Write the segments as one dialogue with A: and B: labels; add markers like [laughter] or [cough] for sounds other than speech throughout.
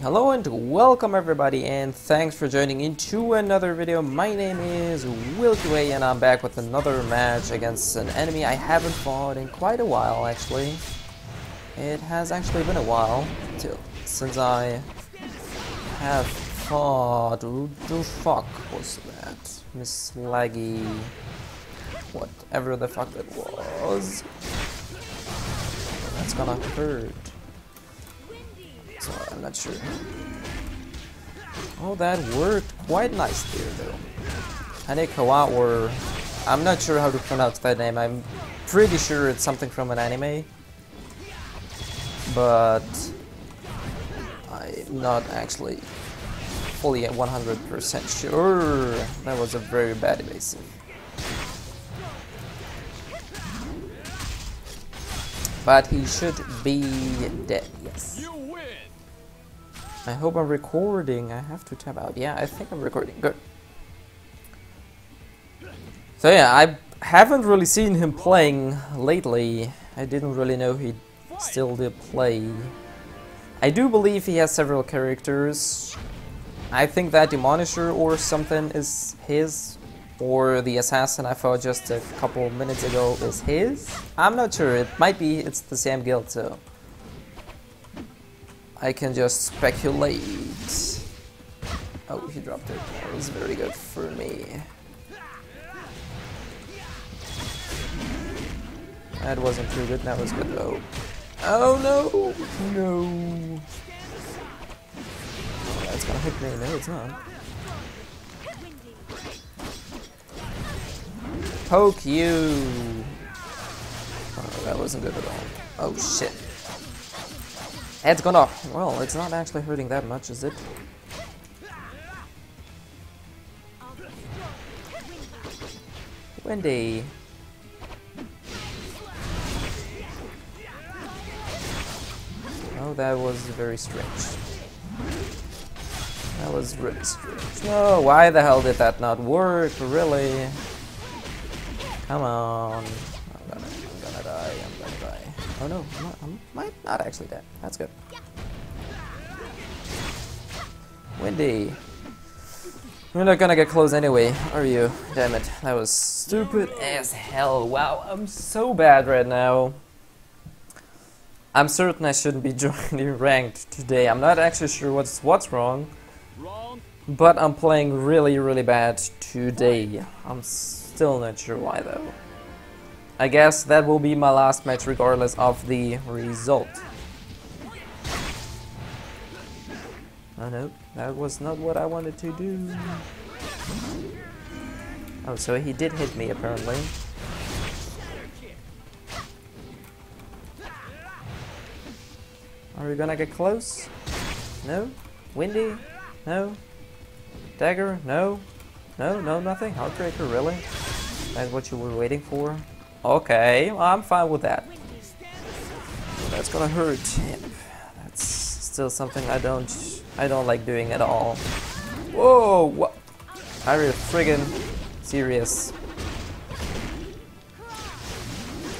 A: Hello and welcome everybody and thanks for joining into another video. My name is WilkyWay and I'm back with another match against an enemy I haven't fought in quite a while actually. It has actually been a while too, since I have fought... Who the fuck was that? Miss Laggy... Whatever the fuck that was. That's gonna hurt. I'm not sure. Oh, that worked quite nicely though. Hanekawa or... I'm not sure how to pronounce that name. I'm pretty sure it's something from an anime. But... I'm not actually fully at 100% sure. That was a very bad evasive. But he should be dead, yes. I hope I'm recording. I have to tab out. Yeah, I think I'm recording. Good. So yeah, I haven't really seen him playing lately. I didn't really know he still did play. I do believe he has several characters. I think that Demonisher or something is his. Or the assassin I fought just a couple minutes ago is his. I'm not sure. It might be it's the same guild, so... I can just speculate. Oh, he dropped it. That was very good for me. That wasn't too good, that was good though. Oh no! No! Oh, that's gonna hit me. No, it's not. Poke you! Oh, that wasn't good at all. Oh shit. Gone off. Well, it's not actually hurting that much, is it? Wendy. Oh, that was very strange. That was really strange. No, why the hell did that not work? Really? Come on. Oh no, I'm not, I might not actually dead. That's good. Wendy. We're not gonna get close anyway, are you? Damn it. That was stupid as hell. Wow, I'm so bad right now. I'm certain I shouldn't be [laughs] joining ranked today. I'm not actually sure what's what's wrong. But I'm playing really, really bad today. I'm still not sure why though. I guess that will be my last match regardless of the result. Oh no, that was not what I wanted to do. Oh, so he did hit me apparently. Are we gonna get close? No? Windy? No? Dagger? No? No, no, nothing? Heartbreaker, really? That's what you were waiting for? Okay, well, I'm fine with that. That's gonna hurt. Yep. That's still something I don't I don't like doing at all. Whoa! What? Are you friggin' serious?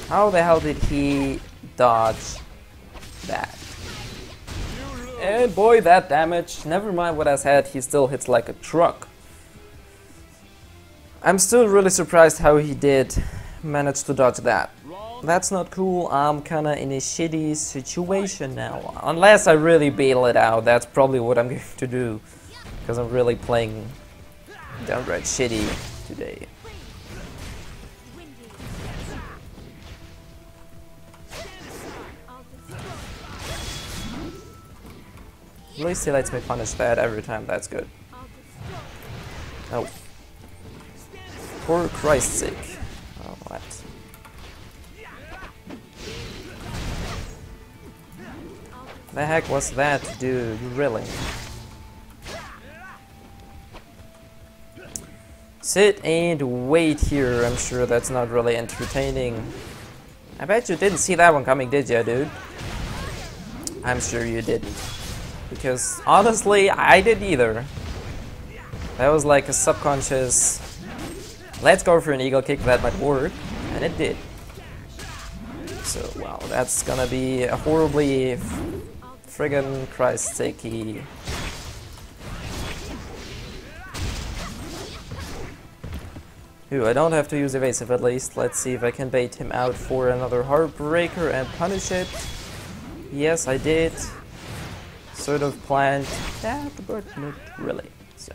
A: How the hell did he dodge that? And boy, that damage. Never mind what I said, he still hits like a truck. I'm still really surprised how he did manage to dodge that. That's not cool, I'm kinda in a shitty situation now. Unless I really bail it out, that's probably what I'm [laughs] going to do. Because I'm really playing downright shitty today. At least he lets me punish that every time, that's good. Oh. For Christ's sake. The heck was that, dude? Really? Sit and wait here. I'm sure that's not really entertaining. I bet you didn't see that one coming, did you, dude? I'm sure you didn't. Because honestly, I didn't either. That was like a subconscious, let's go for an eagle kick, that might work. And it did. So, wow, that's gonna be a horribly friggin' Christ's sake, he... Ooh, I don't have to use evasive at least. Let's see if I can bait him out for another Heartbreaker and punish it. Yes, I did. Sort of planned that, but not really. So.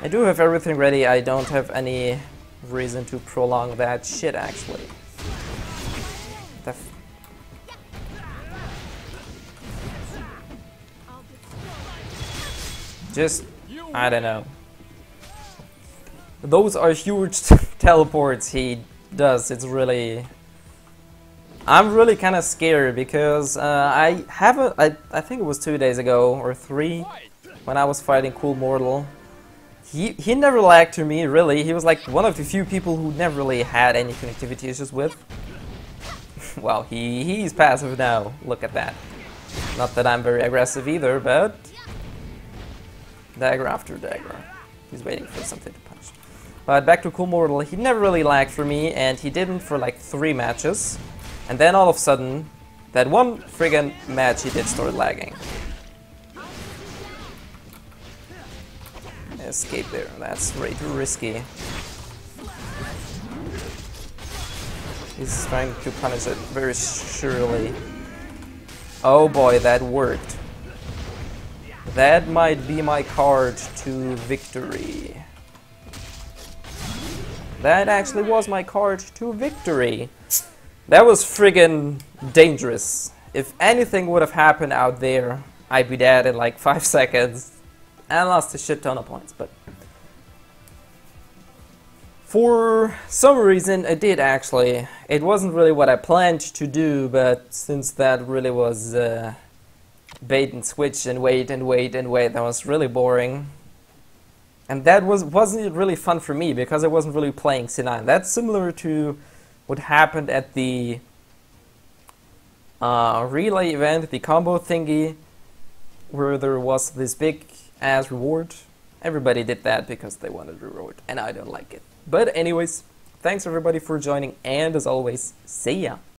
A: I do have everything ready. I don't have any reason to prolong that shit, actually. Just, I don't know. Those are huge [laughs] teleports he does. It's really... I'm really kind of scared because uh, I have a... I, I think it was two days ago or three when I was fighting Cool Mortal. He, he never lagged to me, really. He was like one of the few people who never really had any connectivity issues with. [laughs] well, he, he's passive now. Look at that. Not that I'm very aggressive either, but... Dagger after dagger. He's waiting for something to punch. But back to Cool Mortal, he never really lagged for me, and he didn't for like three matches. And then all of a sudden, that one friggin' match he did start lagging. Escape there, that's way too risky. He's trying to punish it very surely. Oh boy, that worked. That might be my card to victory. That actually was my card to victory. That was friggin' dangerous. If anything would have happened out there, I'd be dead in like 5 [laughs] seconds. And lost a shit ton of points, but... For some reason, it did actually. It wasn't really what I planned to do, but since that really was... Uh, bait and switch and wait and wait and wait. That was really boring. And that was, wasn't really fun for me because I wasn't really playing C9. That's similar to what happened at the uh, relay event, the combo thingy, where there was this big ass reward. Everybody did that because they wanted reward, and I don't like it. But anyways, thanks everybody for joining, and as always, see ya!